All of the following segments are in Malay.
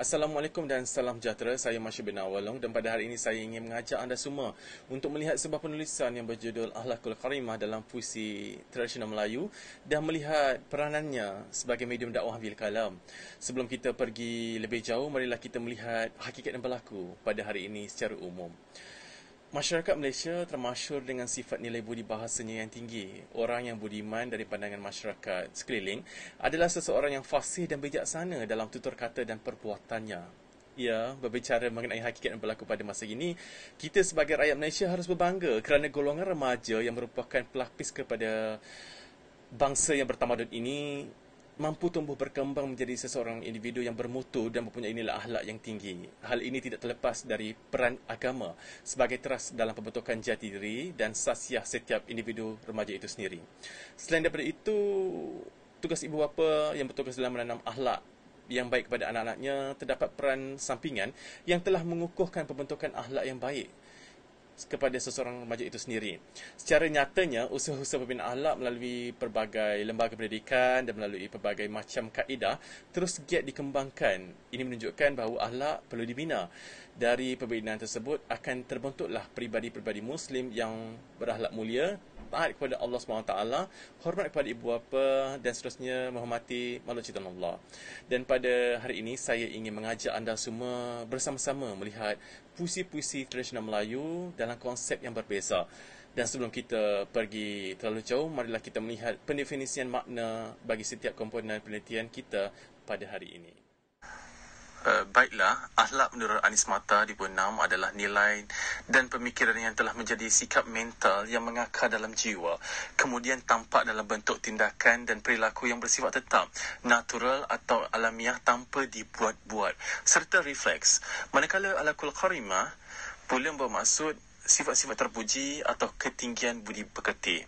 Assalamualaikum dan salam sejahtera. Saya Masya bin Awalong dan pada hari ini saya ingin mengajak anda semua untuk melihat sebuah penulisan yang berjudul Ahlakul Karimah dalam puisi tradisional Melayu dan melihat peranannya sebagai medium dakwah bil kalam. Sebelum kita pergi lebih jauh, marilah kita melihat hakikat yang berlaku pada hari ini secara umum. Masyarakat Malaysia termasyur dengan sifat nilai budi bahasanya yang tinggi. Orang yang budiman dari pandangan masyarakat sekeliling adalah seseorang yang fasih dan bijaksana dalam tutur kata dan perbuatannya. Ya, berbicara mengenai hakikat yang berlaku pada masa ini, kita sebagai rakyat Malaysia harus berbangga kerana golongan remaja yang merupakan pelapis kepada bangsa yang bertamadun ini mampu tumbuh berkembang menjadi seseorang individu yang bermutu dan mempunyai nilai akhlak yang tinggi. Hal ini tidak terlepas dari peran agama sebagai teras dalam pembentukan jati diri dan sasiah setiap individu remaja itu sendiri. Selain daripada itu, tugas ibu bapa yang bertugas dalam menanam akhlak yang baik kepada anak-anaknya terdapat peran sampingan yang telah mengukuhkan pembentukan akhlak yang baik kepada seseorang remaja itu sendiri. Secara nyatanya, usaha-usaha pembinaan ahlak melalui pelbagai lembaga pendidikan dan melalui pelbagai macam kaedah terus giat dikembangkan. Ini menunjukkan bahawa ahlak perlu dibina. Dari pembinaan tersebut akan terbentuklah peribadi-peribadi Muslim yang berahlak mulia taat kepada Allah SWT, hormat kepada ibu bapa dan seterusnya menghormati makhluk ciptaan Allah. Dan pada hari ini saya ingin mengajak anda semua bersama-sama melihat puisi-puisi tradisional Melayu dalam konsep yang berbeza. Dan sebelum kita pergi terlalu jauh, marilah kita melihat pendefinisian makna bagi setiap komponen penelitian kita pada hari ini. Uh, baiklah, akhlak menurut Anis Mata di 6 adalah nilai dan pemikiran yang telah menjadi sikap mental yang mengakar dalam jiwa, kemudian tampak dalam bentuk tindakan dan perilaku yang bersifat tetap, natural atau alamiah tanpa dibuat-buat, serta refleks. Manakala alakul karimah boleh bermaksud sifat-sifat terpuji atau ketinggian budi pekerti.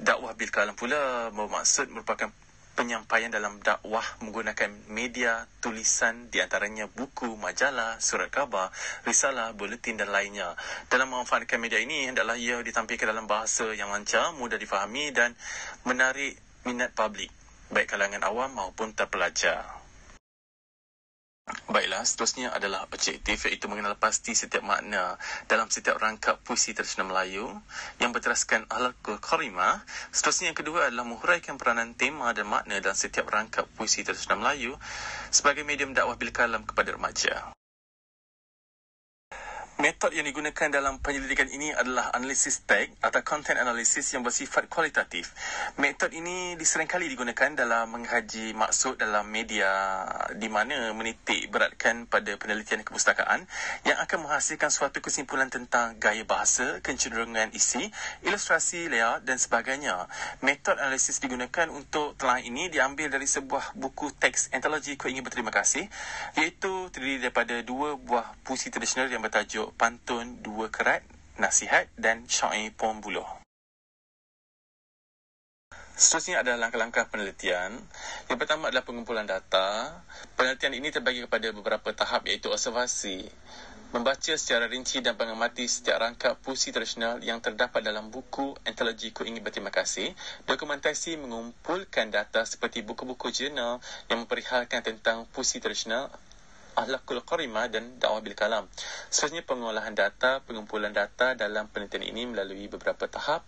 Dakwah bil kalam pula bermaksud merupakan penyampaian dalam dakwah menggunakan media tulisan di antaranya buku, majalah, surat khabar, risalah, buletin dan lainnya. Dalam memanfaatkan media ini, hendaklah ia ditampilkan dalam bahasa yang lancar, mudah difahami dan menarik minat publik, baik kalangan awam maupun terpelajar. Baiklah, seterusnya adalah objektif iaitu mengenal pasti setiap makna dalam setiap rangkap puisi tradisional Melayu yang berteraskan ahlakul karimah. Seterusnya yang kedua adalah menghuraikan peranan tema dan makna dalam setiap rangkap puisi tradisional Melayu sebagai medium dakwah bil kalam kepada remaja. Metod yang digunakan dalam penyelidikan ini adalah analisis tag atau content analysis yang bersifat kualitatif. Metod ini diseringkali digunakan dalam menghaji maksud dalam media di mana menitik beratkan pada penelitian kepustakaan yang akan menghasilkan suatu kesimpulan tentang gaya bahasa, kecenderungan isi, ilustrasi, layout dan sebagainya. Metod analisis digunakan untuk telah ini diambil dari sebuah buku teks antologi Ku Ingin Berterima Kasih iaitu terdiri daripada dua buah puisi tradisional yang bertajuk pantun dua kerat, nasihat dan syair pom buluh. Seterusnya adalah langkah-langkah penelitian. Yang pertama adalah pengumpulan data. Penelitian ini terbagi kepada beberapa tahap iaitu observasi, membaca secara rinci dan mengamati setiap rangkap puisi tradisional yang terdapat dalam buku antologi Ku Ingin Berterima Kasih, dokumentasi mengumpulkan data seperti buku-buku jurnal yang memperihalkan tentang puisi tradisional ahlakul qarimah dan dakwah bil kalam. Seterusnya pengolahan data, pengumpulan data dalam penelitian ini melalui beberapa tahap.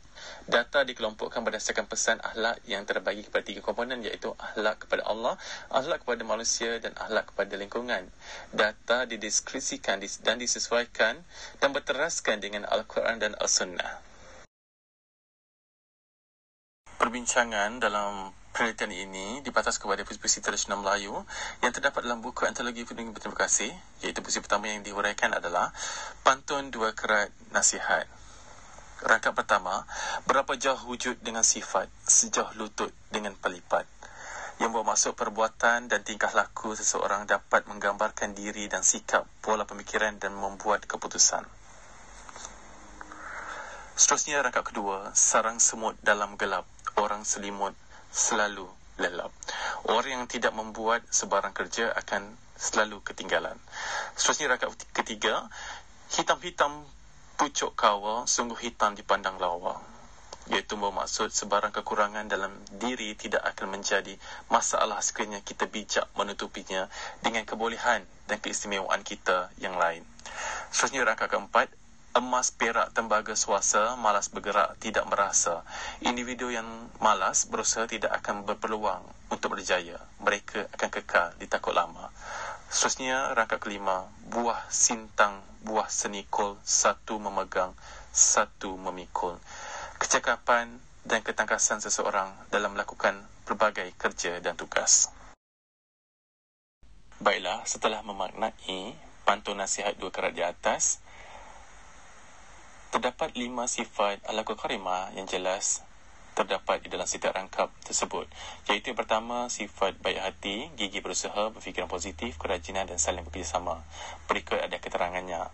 Data dikelompokkan berdasarkan pesan ahlak yang terbagi kepada tiga komponen iaitu ahlak kepada Allah, ahlak kepada manusia dan ahlak kepada lingkungan. Data dideskripsikan dan disesuaikan dan berteraskan dengan Al-Quran dan As-Sunnah. Perbincangan dalam penelitian ini dibatas kepada puisi-puisi tradisional Melayu yang terdapat dalam buku antologi Peduli Berterima Kasih iaitu puisi pertama yang dihuraikan adalah Pantun Dua Kerat Nasihat. Rangkap pertama, berapa jauh wujud dengan sifat, sejauh lutut dengan pelipat. Yang bermaksud perbuatan dan tingkah laku seseorang dapat menggambarkan diri dan sikap, pola pemikiran dan membuat keputusan. Seterusnya rangkap kedua, sarang semut dalam gelap, orang selimut selalu lelap. Orang yang tidak membuat sebarang kerja akan selalu ketinggalan. Seterusnya rangkap ketiga, hitam-hitam pucuk kawa sungguh hitam dipandang lawa. iaitu bermaksud sebarang kekurangan dalam diri tidak akan menjadi masalah sekiranya kita bijak menutupinya dengan kebolehan dan keistimewaan kita yang lain. Seterusnya rangka keempat, emas, perak, tembaga, suasa, malas bergerak, tidak merasa. Individu yang malas berusaha tidak akan berpeluang untuk berjaya. Mereka akan kekal di takut lama. Seterusnya rangka kelima, buah sintang, buah senikul, satu memegang, satu memikul kecakapan dan ketangkasan seseorang dalam melakukan pelbagai kerja dan tugas. Baiklah, setelah memaknai pantun nasihat dua kerat di atas, terdapat lima sifat ala karimah yang jelas terdapat di dalam setiap rangkap tersebut. Iaitu yang pertama, sifat baik hati, gigi berusaha, berfikiran positif, kerajinan dan saling bekerjasama. Berikut ada keterangannya.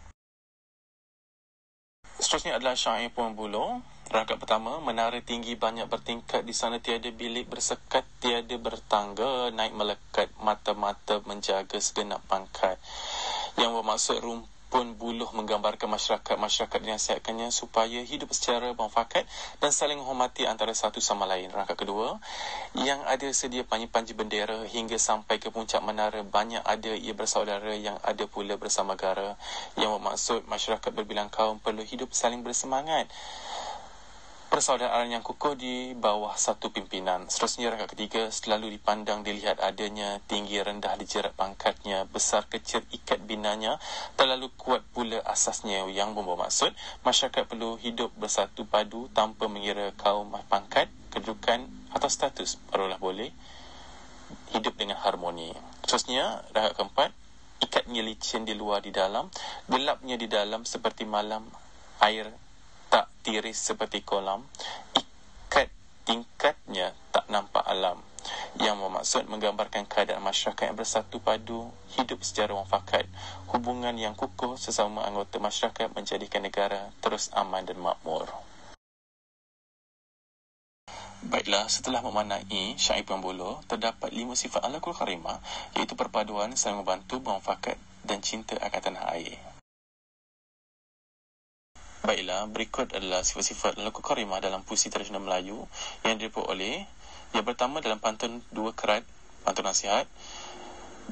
Seterusnya adalah syair Puan Buluh. Rangkap pertama, menara tinggi banyak bertingkat di sana tiada bilik bersekat, tiada bertangga, naik melekat, mata-mata menjaga segenap pangkat. Yang bermaksud rumpun buluh menggambarkan masyarakat-masyarakat dinasihatkannya supaya hidup secara berfakat dan saling menghormati antara satu sama lain. Rangkap kedua, yang ada sedia panji-panji bendera hingga sampai ke puncak menara banyak ada ia bersaudara yang ada pula bersama gara. Yang bermaksud masyarakat berbilang kaum perlu hidup saling bersemangat persaudaraan yang kukuh di bawah satu pimpinan. Seterusnya rangka ketiga selalu dipandang dilihat adanya tinggi rendah dijerat pangkatnya, besar kecil ikat binanya, terlalu kuat pula asasnya yang membawa maksud masyarakat perlu hidup bersatu padu tanpa mengira kaum pangkat, kedudukan atau status barulah boleh hidup dengan harmoni. Seterusnya rangka keempat ikatnya licin di luar di dalam, gelapnya di dalam seperti malam air tak tiris seperti kolam, ikat tingkatnya tak nampak alam. Yang bermaksud menggambarkan keadaan masyarakat yang bersatu padu, hidup secara wafakat, hubungan yang kukuh sesama anggota masyarakat menjadikan negara terus aman dan makmur. Baiklah, setelah memanai syair pembuluh, terdapat lima sifat ala karimah, iaitu perpaduan, saling membantu, berwafakat dan cinta akan tanah air. Baiklah, berikut adalah sifat-sifat laku karimah dalam puisi tradisional Melayu yang dibuat oleh yang pertama dalam pantun dua kerat, pantun nasihat.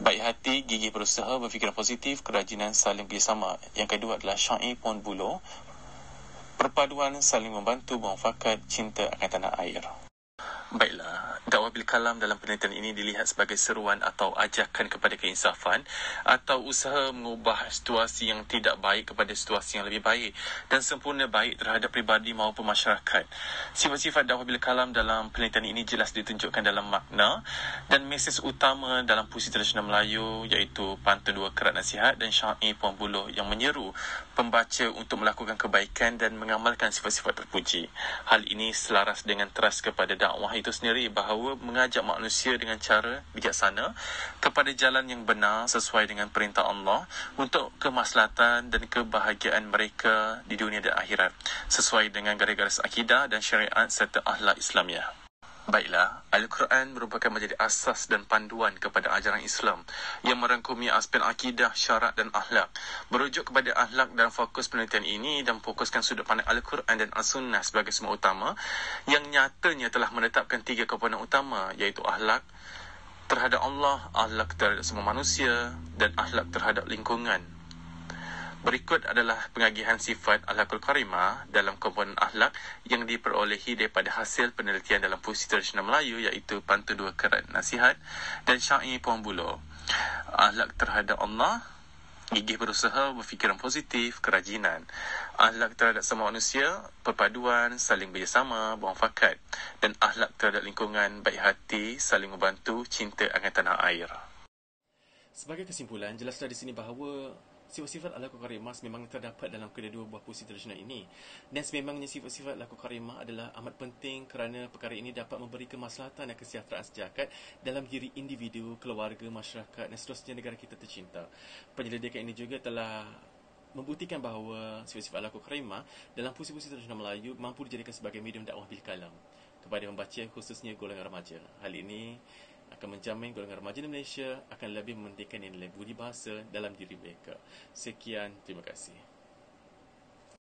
Baik hati, gigi berusaha, berfikiran positif, kerajinan saling bersama. Yang kedua adalah syair pon bulo, perpaduan saling membantu, bermufakat, cinta akan tanah air. Baiklah, dakwah bil kalam dalam penelitian ini dilihat sebagai seruan atau ajakan kepada keinsafan atau usaha mengubah situasi yang tidak baik kepada situasi yang lebih baik dan sempurna baik terhadap pribadi maupun masyarakat. Sifat-sifat dakwah bil kalam dalam penelitian ini jelas ditunjukkan dalam makna dan mesej utama dalam puisi tradisional Melayu iaitu pantun dua kerat nasihat dan syair puan buluh yang menyeru pembaca untuk melakukan kebaikan dan mengamalkan sifat-sifat terpuji. Hal ini selaras dengan teras kepada dakwah itu sendiri bahawa mengajak manusia dengan cara bijaksana kepada jalan yang benar sesuai dengan perintah Allah untuk kemaslahatan dan kebahagiaan mereka di dunia dan akhirat sesuai dengan garis-garis akidah dan syariat serta akhlak Islamiah. Baiklah, Al-Quran merupakan menjadi asas dan panduan kepada ajaran Islam yang merangkumi aspek akidah, syarat dan akhlak. Berujuk kepada akhlak dan fokus penelitian ini dan fokuskan sudut pandang Al-Quran dan As-Sunnah sebagai semua utama yang nyatanya telah menetapkan tiga komponen utama iaitu akhlak terhadap Allah, akhlak terhadap semua manusia dan akhlak terhadap lingkungan Berikut adalah pengagihan sifat akhlakul karimah dalam komponen akhlak yang diperolehi daripada hasil penelitian dalam puisi tradisional Melayu iaitu pantun dua kerat nasihat dan syair puan bulo. Akhlak terhadap Allah, gigih berusaha, berfikiran positif, kerajinan. Akhlak terhadap semua manusia, perpaduan, saling bersama, buang fakat. Dan akhlak terhadap lingkungan, baik hati, saling membantu, cinta akan tanah air. Sebagai kesimpulan, jelaslah di sini bahawa sifat-sifat laku karimah memang terdapat dalam kedua-dua buah puisi tradisional ini. Dan sememangnya sifat-sifat laku karimah adalah amat penting kerana perkara ini dapat memberi kemaslahatan dan kesejahteraan sejagat dalam diri individu, keluarga, masyarakat dan seterusnya negara kita tercinta. Penyelidikan ini juga telah membuktikan bahawa sifat-sifat laku karimah dalam puisi-puisi tradisional Melayu mampu dijadikan sebagai medium dakwah bil kalam kepada membaca khususnya golongan remaja. Hal ini akan menjamin golongan remaja di Malaysia akan lebih mementingkan nilai budi bahasa dalam diri mereka. Sekian, terima kasih.